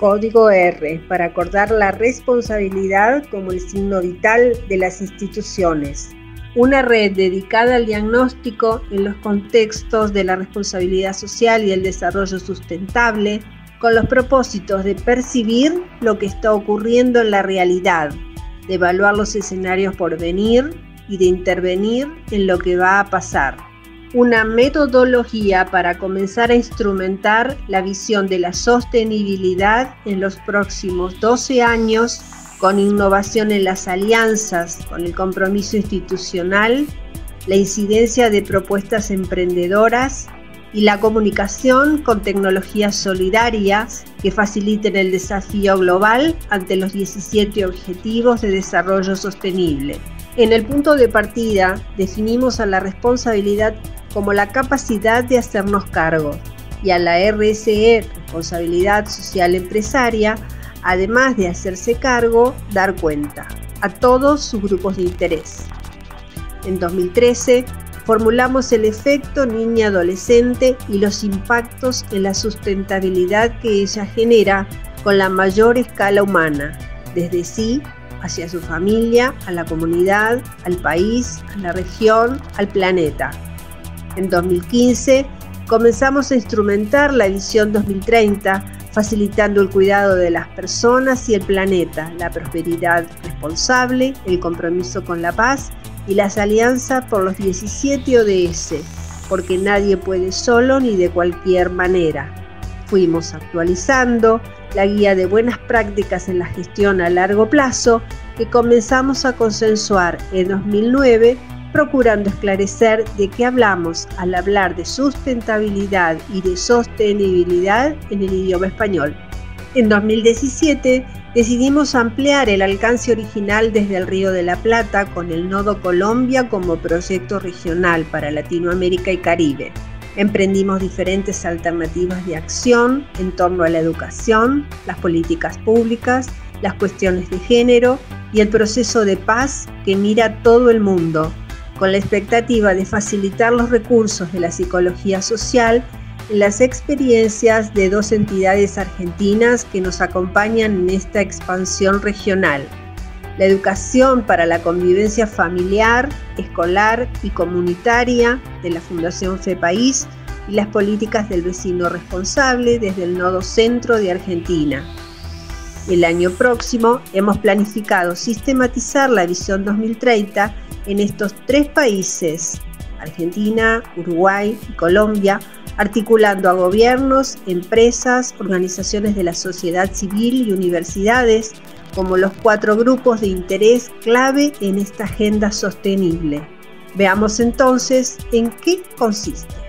código R para acordar la responsabilidad como el signo vital de las instituciones. Una red dedicada al diagnóstico en los contextos de la responsabilidad social y el desarrollo sustentable, con los propósitos de percibir lo que está ocurriendo en la realidad, de evaluar los escenarios por venir y de intervenir en lo que va a pasar. Una metodología para comenzar a instrumentar la visión de la sostenibilidad en los próximos 12 años con innovación en las alianzas, con el compromiso institucional, la incidencia de propuestas emprendedoras y la comunicación con tecnologías solidarias que faciliten el desafío global ante los 17 Objetivos de Desarrollo Sostenible. En el punto de partida definimos a la responsabilidad como la capacidad de hacernos cargo y a la RSE, responsabilidad social empresaria, además de hacerse cargo, dar cuenta a todos sus grupos de interés. En 2013 formulamos el efecto niña-adolescente y los impactos en la sustentabilidad que ella genera con la mayor escala humana, desde sí hacia su familia, a la comunidad, al país, a la región, al planeta. En 2015 comenzamos a instrumentar la visión 2030, facilitando el cuidado de las personas y el planeta, la prosperidad responsable, el compromiso con la paz y las alianzas por los 17 ODS, porque nadie puede solo ni de cualquier manera. Fuimos actualizando la guía de buenas prácticas en la gestión a largo plazo que comenzamos a consensuar en 2009 procurando esclarecer de qué hablamos al hablar de sustentabilidad y de sostenibilidad en el idioma español. En 2017 decidimos ampliar el alcance original desde el Río de la Plata con el Nodo Colombia como proyecto regional para Latinoamérica y Caribe. Emprendimos diferentes alternativas de acción en torno a la educación, las políticas públicas, las cuestiones de género y el proceso de paz que mira todo el mundo, con la expectativa de facilitar los recursos de la psicología social las experiencias de dos entidades argentinas que nos acompañan en esta expansión regional. La educación para la convivencia familiar, escolar y comunitaria de la Fundación FEPAIS y las políticas del vecino responsable desde el nodo centro de Argentina. El año próximo hemos planificado sistematizar la visión 2030 en estos tres países, Argentina, Uruguay y Colombia, articulando a gobiernos, empresas, organizaciones de la sociedad civil y universidades como los cuatro grupos de interés clave en esta agenda sostenible. Veamos entonces en qué consiste.